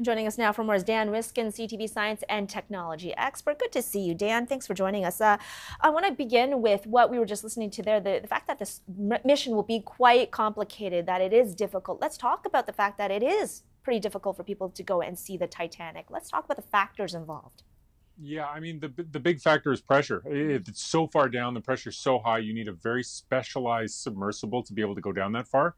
Joining us now for more is Dan Riskin, CTV science and technology expert. Good to see you, Dan. Thanks for joining us. Uh, I want to begin with what we were just listening to there the, the fact that this mission will be quite complicated, that it is difficult. Let's talk about the fact that it is pretty difficult for people to go and see the Titanic. Let's talk about the factors involved. Yeah, I mean the the big factor is pressure. It's so far down, the pressure is so high. You need a very specialized submersible to be able to go down that far.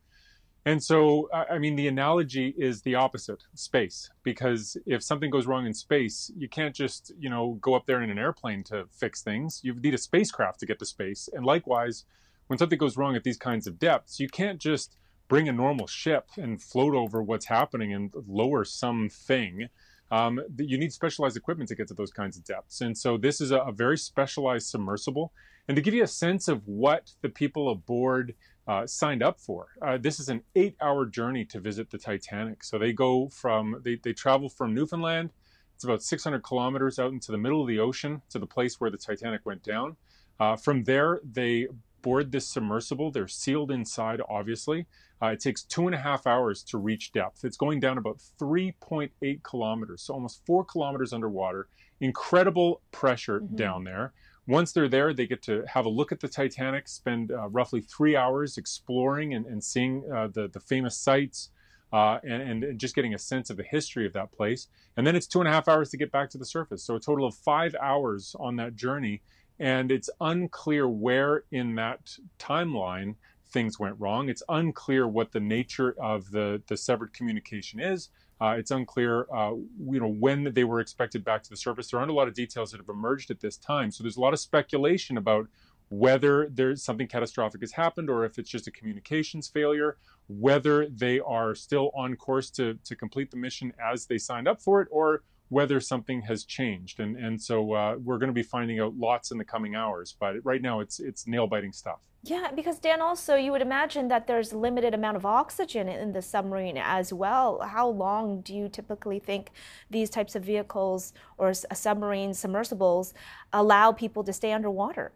And so, I mean, the analogy is the opposite space, because if something goes wrong in space, you can't just, you know, go up there in an airplane to fix things. You need a spacecraft to get to space. And likewise, when something goes wrong at these kinds of depths, you can't just bring a normal ship and float over what's happening and lower something. Um, you need specialized equipment to get to those kinds of depths. And so, this is a, a very specialized submersible. And to give you a sense of what the people aboard uh, signed up for. Uh, this is an eight-hour journey to visit the Titanic. So they go from they they travel from Newfoundland. It's about 600 kilometers out into the middle of the ocean to the place where the Titanic went down. Uh, from there, they board this submersible. They're sealed inside, obviously. Uh, it takes two and a half hours to reach depth. It's going down about 3.8 kilometers, so almost four kilometers underwater. Incredible pressure mm-hmm. down there. Once they're there, they get to have a look at the Titanic, spend uh, roughly three hours exploring and, and seeing uh, the, the famous sites uh, and, and just getting a sense of the history of that place. And then it's two and a half hours to get back to the surface. So a total of five hours on that journey. And it's unclear where in that timeline things went wrong. It's unclear what the nature of the, the severed communication is. Uh, it's unclear, uh, you know, when they were expected back to the surface. There aren't a lot of details that have emerged at this time, so there's a lot of speculation about whether there's something catastrophic has happened or if it's just a communications failure, whether they are still on course to to complete the mission as they signed up for it, or whether something has changed. And and so uh, we're going to be finding out lots in the coming hours. But right now, it's it's nail biting stuff. Yeah, because Dan, also you would imagine that there's limited amount of oxygen in the submarine as well. How long do you typically think these types of vehicles or submarines, submersibles allow people to stay underwater?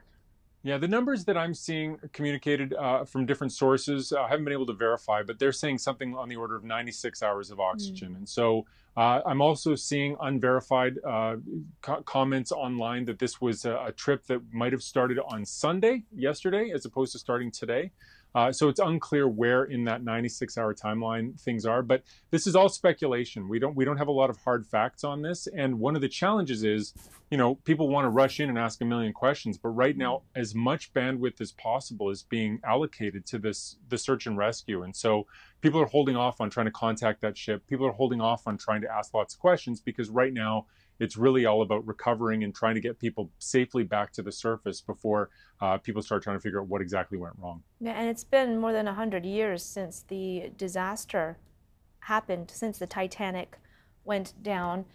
Yeah, the numbers that I'm seeing communicated uh, from different sources, uh, I haven't been able to verify, but they're saying something on the order of 96 hours of oxygen. Mm. And so uh, I'm also seeing unverified uh, co- comments online that this was a, a, trip that might have started on Sunday, yesterday, as opposed to starting today. Uh, so it's unclear where in that 96-hour timeline things are, but this is all speculation. We don't we don't have a lot of hard facts on this, and one of the challenges is, you know, people want to rush in and ask a million questions, but right now, as much bandwidth as possible is being allocated to this the search and rescue, and so people are holding off on trying to contact that ship. People are holding off on trying to ask lots of questions because right now it's really all about recovering and trying to get people safely back to the surface before uh, people start trying to figure out what exactly went wrong. Yeah, and it's been more than 100 years since the disaster happened, since the Titanic went down.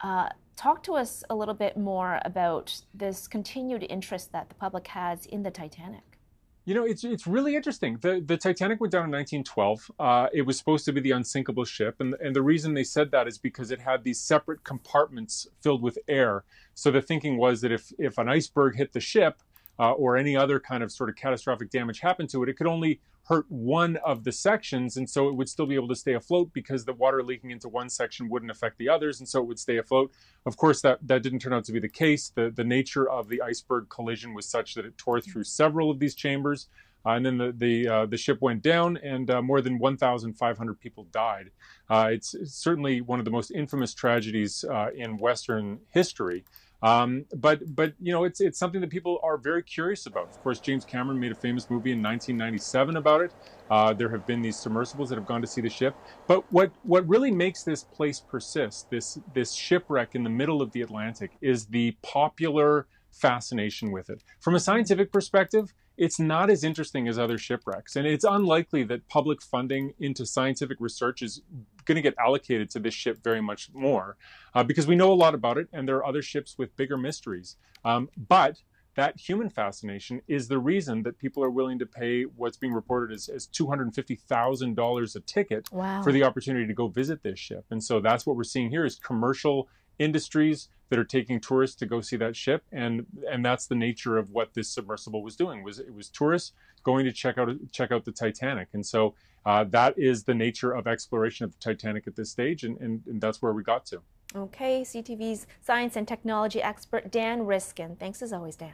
Uh, talk to us a little bit more about this continued interest that the public has in the Titanic. You know, it's it's really interesting. The the Titanic went down in 1912. Uh, it was supposed to be the unsinkable ship, and and the reason they said that is because it had these separate compartments filled with air. So the thinking was that if if an iceberg hit the ship, uh, or any other kind of sort of catastrophic damage happened to it, it could only hurt one of the sections, and so it would still be able to stay afloat because the water leaking into one section wouldn't affect the others, and so it would stay afloat. Of course, that that didn't turn out to be the case. The the nature of the iceberg collision was such that it tore through several of these chambers. Uh, and then the the, uh, the ship went down, and uh, more than 1,500 people died. Uh, it's, it's, certainly one of the most infamous tragedies uh, in Western history. Um, but but you know it's it's something that people are very curious about. Of course, James Cameron made a famous movie in 1997 about it. Uh, there have been these submersibles that have gone to see the ship. But what what really makes this place persist, this this shipwreck in the middle of the Atlantic, is the popular fascination with it. From a scientific perspective, it's not as interesting as other shipwrecks. And it's unlikely that public funding into scientific research is going to get allocated to this ship very much more uh, because we know a lot about it and there are other ships with bigger mysteries. Um, but that human fascination is the reason that people are willing to pay what's being reported as, as $250,000 a ticket wow. for the opportunity to go visit this ship. And so that's what we're seeing here is commercial industries that are taking tourists to go see that ship and and that's the nature of what this submersible was doing was it was tourists going to check out check out the titanic. And so uh, that is the nature of exploration of the titanic at this stage and, and, and that's where we got to. Okay ctv's science and technology expert dan riskin. Thanks as always dan